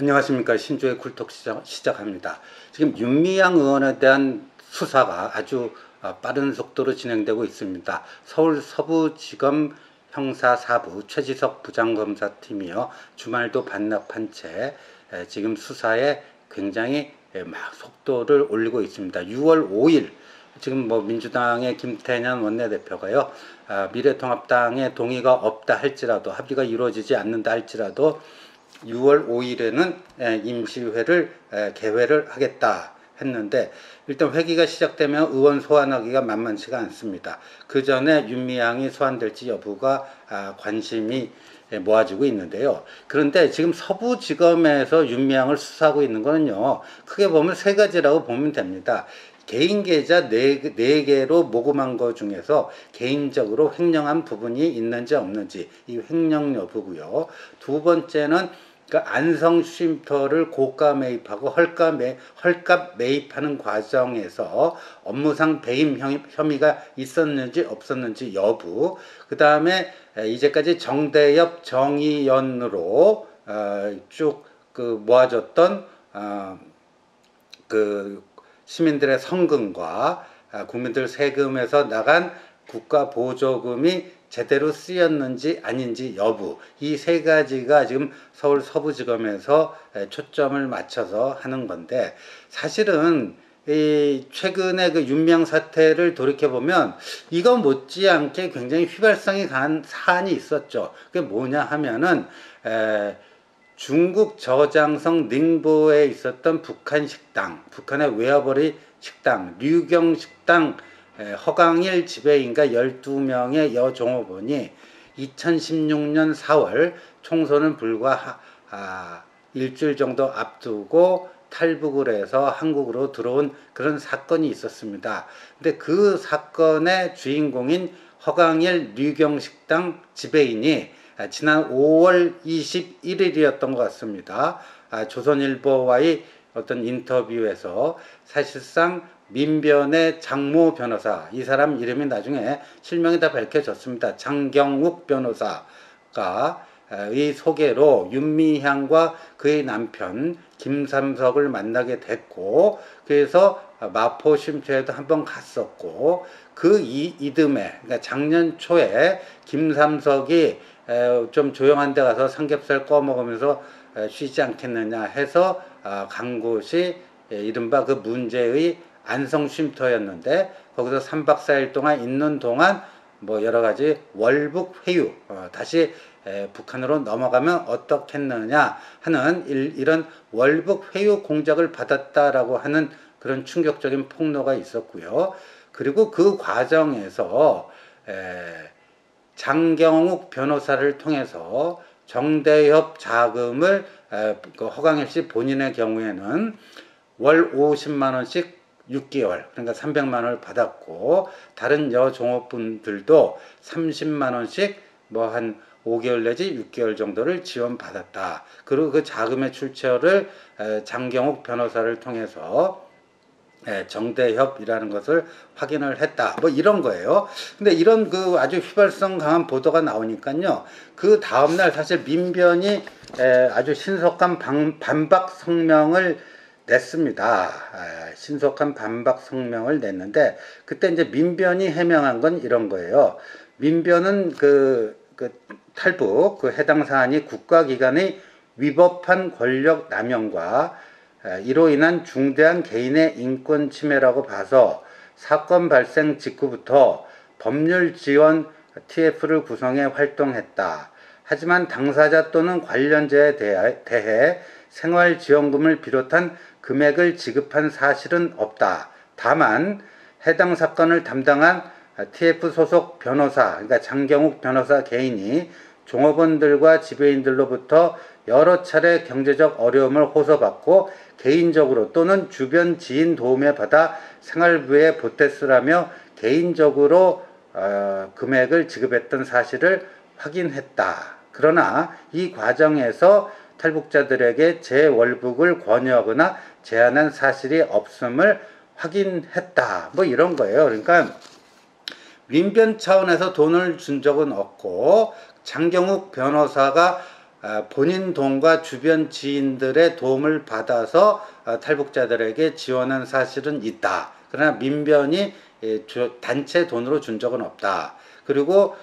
안녕하십니까 신조의 쿨톡 시작, 시작합니다. 지금 윤미향 의원에 대한 수사가 아주 어, 빠른 속도로 진행되고 있습니다. 서울 서부지검 형사 4부 최지석 부장검사팀이요 주말도 반납한 채 지금 수사에 굉장히 막 속도를 올리고 있습니다. 6월 5일 지금 뭐 민주당의 김태년 원내대표가요 아, 미래통합당의 동의가 없다 할지라도 합의가 이루어지지 않는다 할지라도 6월 5일에는 임시회를 개회를 하겠다 했는데 일단 회기가 시작되면 의원 소환하기가 만만치가 않습니다. 그 전에 윤미향이 소환될지 여부가 아, 관심이 모아지고 있는데요. 그런데 지금 서부지검에서 윤미향을 수사하고 있는 거는요. 크게 보면 세 가지라고 보면 됩니다. 개인 계좌 4, 4개로 모금한 것 중에서 개인적으로 횡령한 부분이 있는지 없는지 이 횡령 여부고요. 두 번째는 그러니까 안성 쉼터를 고가 매입하고 헐가 매, 헐값 매입하는 과정에서 업무상 배임 혐의 가 있었는지 없었는지 여부 그 다음에 이제까지 정대엽 정의연으로 어, 쭉그 모아졌던 어, 그 시민들의 성금과 아, 국민들 세금에서 나간 국가 보조금이 제대로 쓰였는지 아닌지 여부 이 세 가지가 지금 서울 서부지검에서 초점을 맞춰서 하는 건데 사실은 이 최근에 그 윤명 사태를 돌이켜 보면 이거 못지않게 굉장히 휘발성이 강한 사안이 있었죠. 그게 뭐냐 하면은 에, 중국 저장성 닝보에 있었던 북한 식당, 북한의 외화벌이 식당, 류경 식당 허강일 지배인가 12명의 여종업원이 2016년 4월 총선은 불과 아, 일주일 정도 앞두고 탈북을 해서 한국으로 들어온 그런 사건이 있었습니다. 근데 그 사건의 주인공인 허강일 류경식당 지배인이 아, 지난 5월 21일이었던 것 같습니다. 아, 조선일보와의 어떤 인터뷰에서 사실상 민변의 장모 변호사 이 사람 이름이 나중에 실명이 다 밝혀졌습니다. 장경욱 변호사가 이 소개로 윤미향과 그의 남편 김삼석을 만나게 됐고 그래서 마포 쉼터에도 한번 갔었고 그 이, 이듬해 그러니까 작년 초에 김삼석이 좀 조용한 데 가서 삼겹살 꺼 먹으면서 쉬지 않겠느냐 해서 아, 간 곳이 이른바 그 문제의 안성 쉼터였는데 거기서 3박 4일 동안 있는 동안 뭐 여러 가지 월북 회유 어, 다시 북한으로 넘어가면 어떻겠느냐 하는 일, 이런 월북 회유 공작을 받았다라고 하는 그런 충격적인 폭로가 있었고요. 그리고 그 과정에서 장경욱 변호사를 통해서 정대협 자금을 그 허강일 씨 본인의 경우에는 월 50만 원씩 6개월 그러니까 300만 원을 받았고 다른 여 종업분들도 30만 원씩 뭐 한 5개월 내지 6개월 정도를 지원받았다. 그리고 그 자금의 출처를 장경욱 변호사를 통해서 예, 정대협이라는 것을 확인을 했다. 뭐 이런 거예요. 근데 이런 그 아주 휘발성 강한 보도가 나오니까요. 그 다음날 사실 민변이 아주 신속한 반박 성명을 냈습니다. 신속한 반박 성명을 냈는데 그때 이제 민변이 해명한 건 이런 거예요. 민변은 그, 그 탈북 그 해당 사안이 국가기관의 위법한 권력 남용과 이로 인한 중대한 개인의 인권 침해라고 봐서 사건 발생 직후부터 법률 지원 TF를 구성해 활동했다. 하지만 당사자 또는 관련자에 대해 생활지원금을 비롯한 금액을 지급한 사실은 없다. 다만 해당 사건을 담당한 TF 소속 변호사, 그러니까 장경욱 변호사 개인이 종업원들과 지배인들로부터 여러 차례 경제적 어려움을 호소받고 개인적으로 또는 주변 지인 도움에 받아 생활부에 보태쓰라며 개인적으로 어, 금액을 지급했던 사실을 확인했다. 그러나 이 과정에서 탈북자들에게 재월북을 권유하거나 제한한 사실이 없음을 확인했다. 뭐 이런 거예요. 그러니까 민변 차원에서 돈을 준 적은 없고 장경욱 변호사가 아, 본인 돈과 주변 지인들의 도움을 받아서 아, 탈북자들에게 지원한 사실은 있다. 그러나 민변이 예, 단체 돈으로 준 적은 없다. 그리고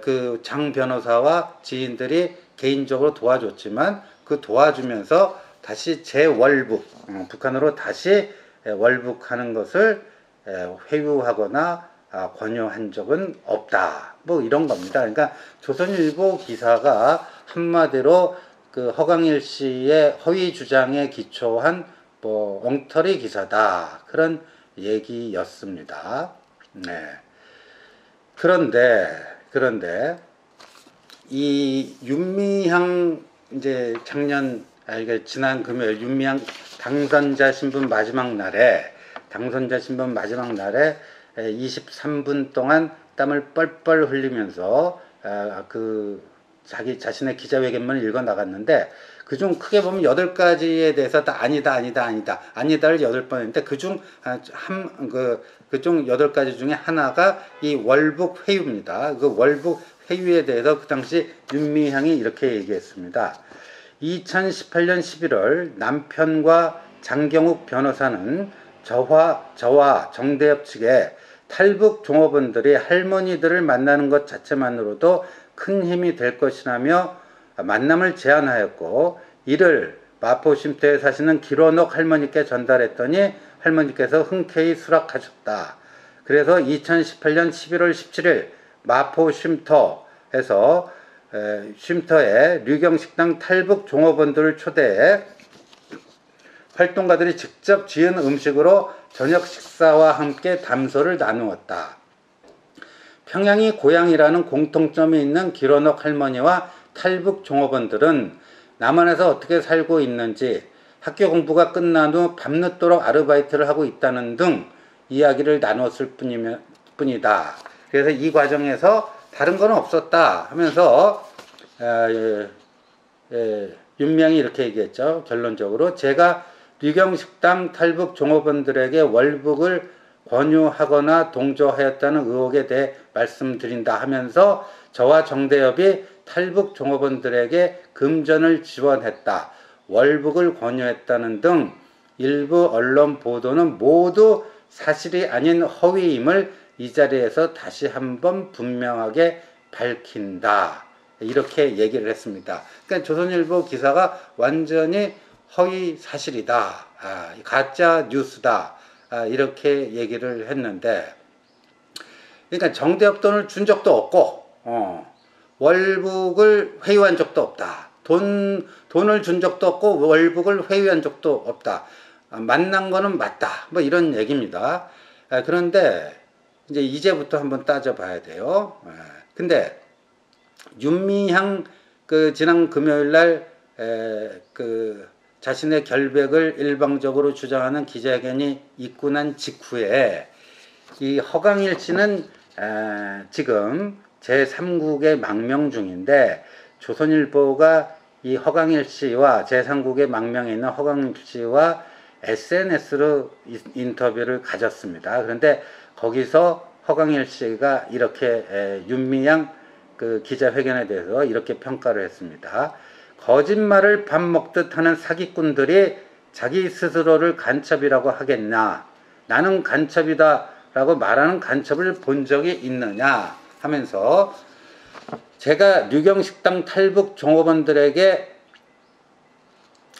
그 장 변호사와 지인들이 개인적으로 도와줬지만 그 도와주면서 다시 재월북 어, 북한으로 다시 월북하는 것을 회유하거나 아, 권유한 적은 없다. 뭐 이런 겁니다. 그러니까 조선일보 기사가 한마디로 그 허강일 씨의 허위 주장에 기초한 뭐 엉터리 기사다. 그런 얘기였습니다. 네. 그런데 그런데 이 윤미향 이제 작년 아 이게 지난 금요일 윤미향 당선자 신분 마지막 날에 당선자 신분 마지막 날에 23분 동안 땀을 뻘뻘 흘리면서 아, 그 자기 자신의 기자회견문을 읽어 나갔는데 그중 크게 보면 여덟 가지에 대해서 다 아니다 아니다 아니다 아니다를 여덟 번 했는데 그중 한그 그중 여덟 가지 중에 하나가 이 월북 회유입니다. 그 월북 회유에 대해서 그 당시 윤미향이 이렇게 얘기했습니다. 2018년 11월 남편과 장경욱 변호사는 저와, 저와 정대협 측에 탈북 종업원들이 할머니들을 만나는 것 자체만으로도 큰 힘이 될 것이라며 만남을 제안하였고 이를 마포 쉼터에 사시는 기로녹 할머니께 전달했더니 할머니께서 흔쾌히 수락하셨다. 그래서 2018년 11월 17일 마포 쉼터에서 쉼터에 류경식당 탈북 종업원들을 초대해 활동가들이 직접 지은 음식으로 저녁 식사와 함께 담소를 나누었다. 평양이 고향이라는 공통점이 있는 기로녹 할머니와 탈북 종업원들은 남한에서 어떻게 살고 있는지 학교 공부가 끝난 후 밤늦도록 아르바이트를 하고 있다는 등 이야기를 나눴을 뿐이다. 그래서 이 과정에서 다른 건 없었다 하면서 아, 예, 예, 윤명이 이렇게 얘기했죠. 결론적으로 제가 류경식당 탈북 종업원들에게 월북을 권유하거나 동조하였다는 의혹에 대해 말씀드린다 하면서 저와 정대협이 탈북 종업원들에게 금전을 지원했다. 월북을 권유했다는 등 일부 언론 보도는 모두 사실이 아닌 허위임을 이 자리에서 다시 한번 분명하게 밝힌다. 이렇게 얘기를 했습니다. 그러니까 조선일보 기사가 완전히 허위 사실이다. 아, 가짜 뉴스다. 아, 이렇게 얘기를 했는데, 그러니까 정대협 돈을 준 적도 없고, 어, 월북을 회유한 적도 없다. 돈, 돈을 준 적도 없고, 월북을 회유한 적도 없다. 아, 만난 거는 맞다. 뭐 이런 얘기입니다. 아, 그런데, 이제 이제부터 한번 따져봐야 돼요. 아, 근데, 윤미향, 그, 지난 금요일 날, 에, 그, 자신의 결백을 일방적으로 주장하는 기자회견이 있고 난 직후에 이 허강일 씨는 에, 지금 제3국의 망명 중인데 조선일보가 이 허강일 씨와 제3국의 망명에 있는 허강일 씨와 SNS로 인터뷰를 가졌습니다. 그런데 거기서 허강일 씨가 이렇게 에, 윤미향 그 기자회견에 대해서 이렇게 평가를 했습니다. 거짓말을 밥 먹듯 하는 사기꾼들이 자기 스스로를 간첩이라고 하겠나? 나는 간첩이다 라고 말하는 간첩을 본 적이 있느냐? 하면서 제가 류경식당 탈북 종업원들에게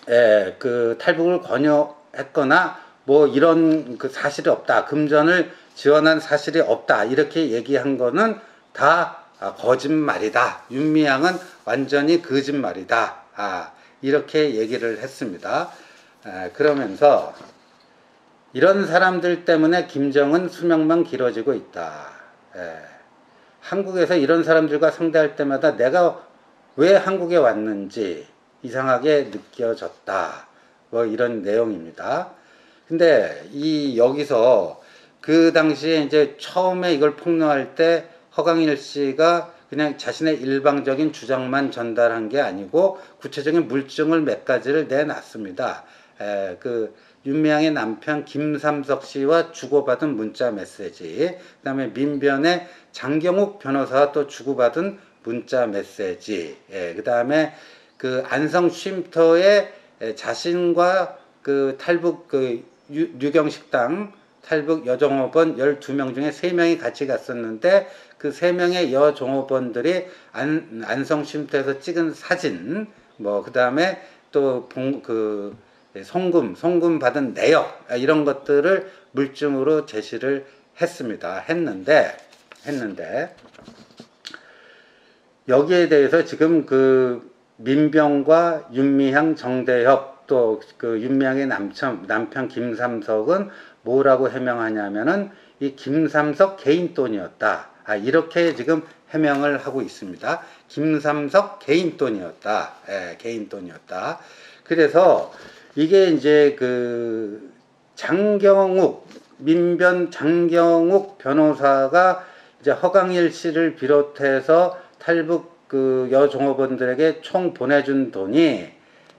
에, 그 탈북을 권유했거나 뭐 이런 그 사실이 없다. 금전을 지원한 사실이 없다. 이렇게 얘기한 거는 다 아, 거짓말이다. 윤미향은 완전히 거짓말이다. 아, 이렇게 얘기를 했습니다. 아, 그러면서 이런 사람들 때문에 김정은 수명만 길어지고 있다. 에, 한국에서 이런 사람들과 상대할 때마다 내가 왜 한국에 왔는지 이상하게 느껴졌다. 뭐 이런 내용입니다. 근데 이 여기서 그 당시에 이제 처음에 이걸 폭로할 때 허강일 씨가 그냥 자신의 일방적인 주장만 전달한 게 아니고 구체적인 물증을 몇 가지를 내놨습니다. 에, 그 윤미향의 남편 김삼석 씨와 주고받은 문자 메시지, 그다음에 민변의 장경욱 변호사와 또 주고받은 문자 메시지, 예, 그다음에 그 안성 쉼터에 자신과 그 탈북 그 유, 유경 식당 탈북 여종업원 12명 중에 3명이 같이 갔었는데 그 3명의 여종업원들이 안, 안성 쉼터에서 찍은 사진 뭐 그다음에 또그 송금 송금 받은 내역 이런 것들을 물증으로 제시를 했습니다. 했는데 했는데 여기에 대해서 지금 그 민병과 윤미향 정대협 또 그 윤미향의 남편 남편 김삼석은 뭐라고 해명하냐면은 이 김삼석 개인 돈이었다. 아, 이렇게 지금 해명을 하고 있습니다. 김삼석 개인 돈이었다. 예, 개인 돈이었다. 그래서 이게 이제 그 장경욱 민변 장경욱 변호사가 이제 허강일 씨를 비롯해서 탈북 그 여종업원들에게 총 보내준 돈이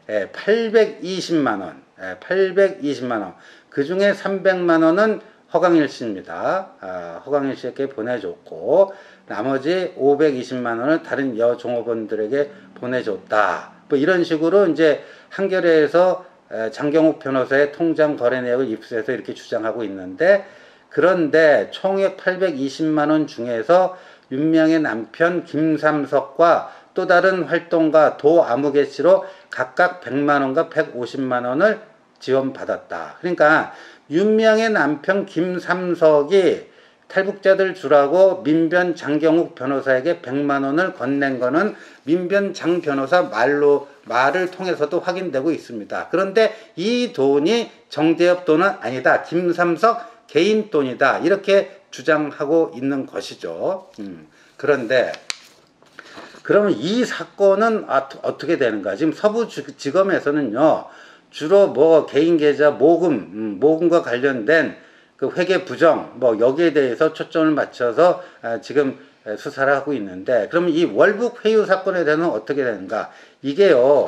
820만 원, 820만 원. 그 중에 300만 원은 허강일 씨입니다. 아, 허강일 씨에게 보내줬고 나머지 520만 원을 다른 여 종업원들에게 보내줬다. 뭐 이런 식으로 이제 한겨레에서 장경욱 변호사의 통장 거래 내역을 입수해서 이렇게 주장하고 있는데 그런데 총액 820만 원 중에서 윤명의 남편 김삼석과 또 다른 활동가 도 아무개 씨로 각각 100만 원과 150만 원을 지원받았다. 그러니까 윤명의 남편 김삼석이 탈북자들 주라고 민변 장경욱 변호사에게 100만 원을 건넨 거는 민변 장 변호사 말로 말을 통해서도 확인되고 있습니다. 그런데 이 돈이 정대협 돈은 아니다. 김삼석 개인 돈이다. 이렇게 주장하고 있는 것이죠. 음. 그런데 그러면 이 사건은 아, 어떻게 되는가? 지금 서부지검에서는요, 주로 뭐 개인 계좌 모금, 음, 모금과 관련된 그 회계 부정, 뭐 여기에 대해서 초점을 맞춰서 아, 지금 수사를 하고 있는데, 그럼 이 월북 회유 사건에 대해서는 어떻게 되는가? 이게요,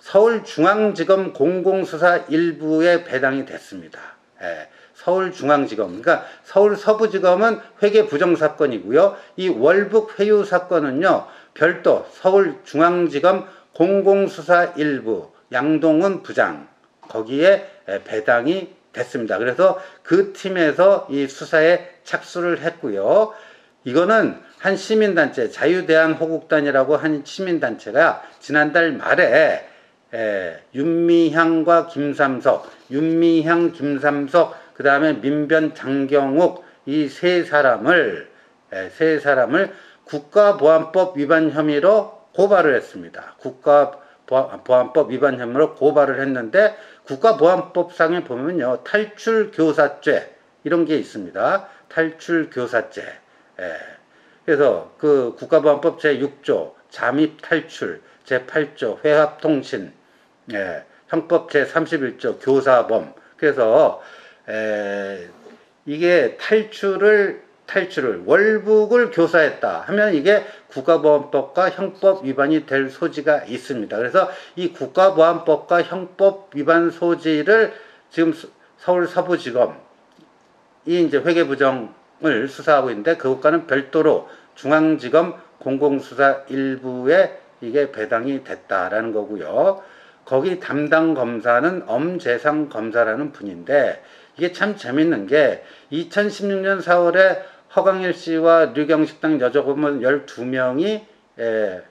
서울중앙지검 공공수사 일부에 배당이 됐습니다. 예. 서울중앙지검, 그러니까 서울 서부지검은 회계 부정 사건이고요. 이 월북 회유 사건은요, 별도 서울중앙지검 공공수사 일부 양동은 부장 거기에 배당이 됐습니다. 그래서 그 팀에서 이 수사에 착수를 했고요. 이거는 한 시민단체 자유대한호국단이라고 한 시민단체가 지난달 말에 에, 윤미향과 김삼석, 윤미향, 김삼석, 그 다음에 민변, 장경욱 이 세 사람을 에, 세 사람을 국가보안법 위반 혐의로 고발을 했습니다. 국가 보안법 위반 혐의로 고발을 했는데 국가보안법상에 보면요 탈출 교사죄 이런 게 있습니다. 탈출 교사죄. 예. 그래서 그 국가보안법 제6조 잠입 탈출 제8조 회합통신 예. 형법 제31조 교사범 그래서 에, 이게 탈출을 탈출을 월북을 교사했다 하면 이게 국가보안법과 형법 위반이 될 소지가 있습니다. 그래서 이 국가보안법과 형법 위반 소지를 지금 서울 서부지검이 이제 회계부정을 수사하고 있는데 그것과는 별도로 중앙지검 공공수사 일부에 이게 배당이 됐다라는 거고요. 거기 담당 검사는 엄재상 검사라는 분인데 이게 참 재밌는 게 2016년 4월에 허강일 씨와 류경식당 여자 고문 12명이 에,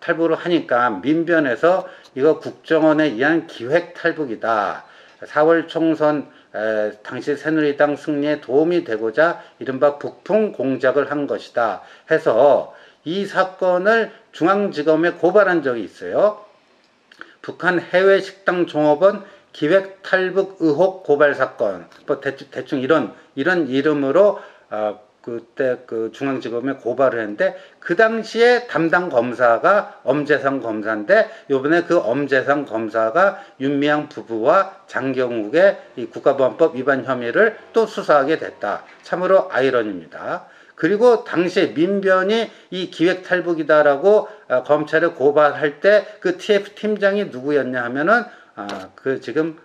탈북을 하니까 민변에서 이거 국정원에 의한 기획 탈북이다. 4월 총선 에, 당시 새누리당 승리에 도움이 되고자 이른바 북풍 공작을 한 것이다. 해서 이 사건을 중앙지검에 고발한 적이 있어요. 북한 해외 식당 종업원 기획 탈북 의혹 고발 사건. 뭐 대충, 대충 이런 이런 이름으로 어, 그때 그 중앙지검에 고발을 했는데 그 당시에 담당 검사가 엄재상 검사인데 요번에 그 엄재상 검사가 윤미향 부부와 장경욱의 이 국가보안법 위반 혐의를 또 수사하게 됐다. 참으로 아이러니입니다. 그리고 당시에 민변이 이 기획 탈북이다라고 어, 검찰에 고발할 때 그 TF 팀장이 누구였냐 하면은 아, 그 지금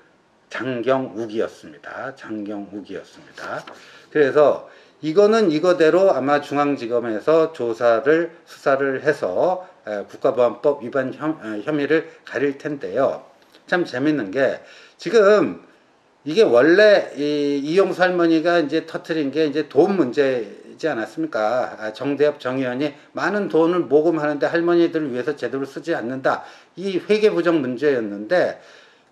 장경욱이었습니다. 장경욱이었습니다. 그래서 이거는 이거대로 아마 중앙지검에서 조사를 수사를 해서 에, 국가보안법 위반 혐, 어, 혐의를 가릴 텐데요. 참 재밌는 게 지금 이게 원래 이 이용수 할머니가 이제 터트린 게 이제 돈 문제지 않았습니까? 아, 정대협 정의원이 많은 돈을 모금하는데 할머니들을 위해서 제대로 쓰지 않는다. 이 회계 부정 문제였는데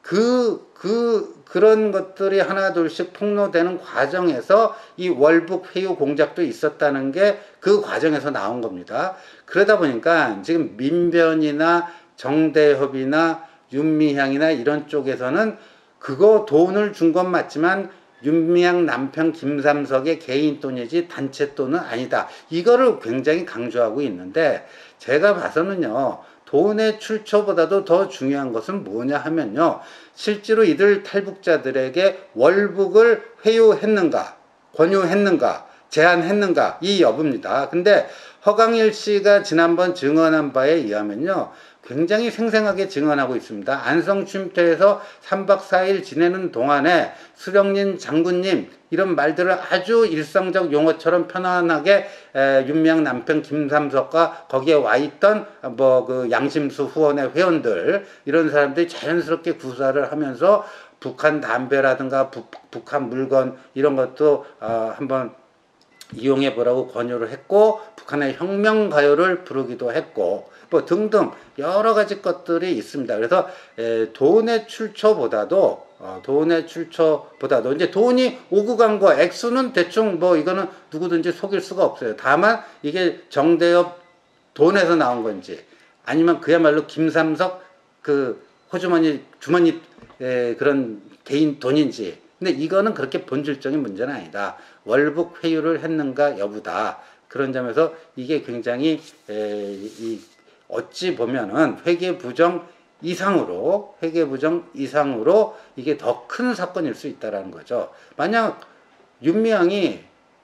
그, 그, 그런 것들이 하나둘씩 폭로되는 과정에서 이 월북 회유 공작도 있었다는 게 그 과정에서 나온 겁니다. 그러다 보니까 지금 민변이나 정대협이나 윤미향이나 이런 쪽에서는 그거 돈을 준 건 맞지만 윤미향 남편 김삼석의 개인 돈이지 단체 돈은 아니다. 이거를 굉장히 강조하고 있는데 제가 봐서는요. 돈의 출처보다도 더 중요한 것은 뭐냐 하면요. 실제로 이들 탈북자들에게 월북을 회유했는가, 권유했는가, 제안했는가 이 여부입니다. 근데 허강일 씨가 지난번 증언한 바에 의하면요. 굉장히 생생하게 증언하고 있습니다. 안성 쉼터에서 3박 4일 지내는 동안에 수령님, 장군님 이런 말들을 아주 일상적 용어처럼 편안하게 에, 윤미향 남편 김삼석과 거기에 와 있던 뭐 그 양심수 후원의 회원들 이런 사람들이 자연스럽게 구사를 하면서 북한 담배라든가 부, 북한 물건 이런 것도 어, 한번 이용해 보라고 권유를 했고 북한의 혁명 가요를 부르기도 했고 뭐 등등 여러 가지 것들이 있습니다. 그래서 에, 돈의 출처보다도 어, 돈의 출처보다도 이제 돈이 오고 간 거 액수는 대충 뭐 이거는 누구든지 속일 수가 없어요. 다만 이게 정대협 돈에서 나온 건지 아니면 그야말로 김삼석 그 호주머니 주머니 에, 그런 개인 돈인지 근데 이거는 그렇게 본질적인 문제는 아니다. 월북 회유를 했는가 여부다. 그런 점에서 이게 굉장히 에, 이 어찌 보면은 회계 부정 이상으로 회계 부정 이상으로 이게 더 큰 사건일 수 있다라는 거죠. 만약 윤미향이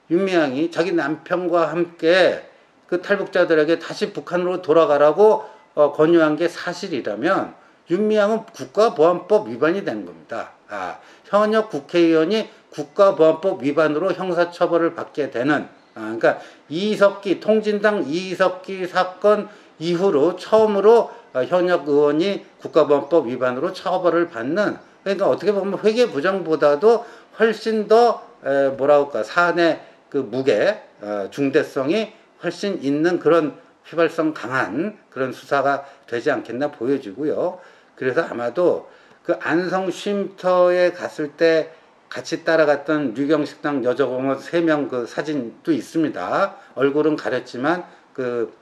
윤미향이 자기 남편과 함께 그 탈북자들에게 다시 북한으로 돌아가라고 어, 권유한 게 사실이라면 윤미향은 국가보안법 위반이 되는 겁니다. 아, 현역 국회의원이 국가보안법 위반으로 형사처벌을 받게 되는 아, 그러니까 이석기 통진당 이석기 사건 이후로 처음으로 어, 현역 의원이 국가보안법 위반으로 처벌을 받는 그러니까 어떻게 보면 회계 부정보다도 훨씬 더 에, 뭐라 할까 사안의 그 무게 어, 중대성이 훨씬 있는 그런 휘발성 강한 그런 수사가 되지 않겠나 보여지고요. 그래서 아마도 그 안성 쉼터에 갔을 때 같이 따라갔던 유경식당 여자공원 세 명 그 사진도 있습니다. 얼굴은 가렸지만 그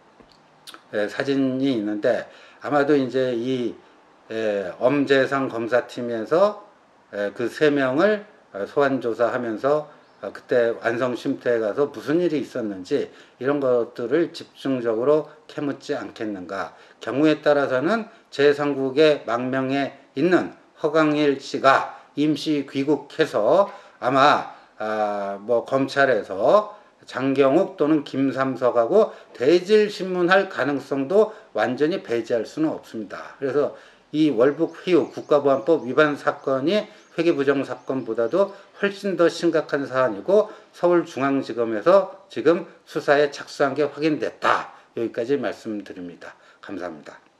에, 사진이 있는데 아마도 이제 이 에, 엄재상 검사팀에서 그 세 명을 어, 소환 조사하면서 어, 그때 쉼터에 가서 무슨 일이 있었는지 이런 것들을 집중적으로 캐묻지 않겠는가. 경우에 따라서는 제3국의 망명에 있는 허강일 씨가 임시 귀국해서 아마 아, 뭐 검찰에서 장경욱 또는 김삼석하고 대질 신문할 가능성도 완전히 배제할 수는 없습니다. 그래서 이 월북 회유 국가보안법 위반 사건이 회계부정 사건보다도 훨씬 더 심각한 사안이고 서울중앙지검에서 지금 수사에 착수한 게 확인됐다. 여기까지 말씀드립니다. 감사합니다.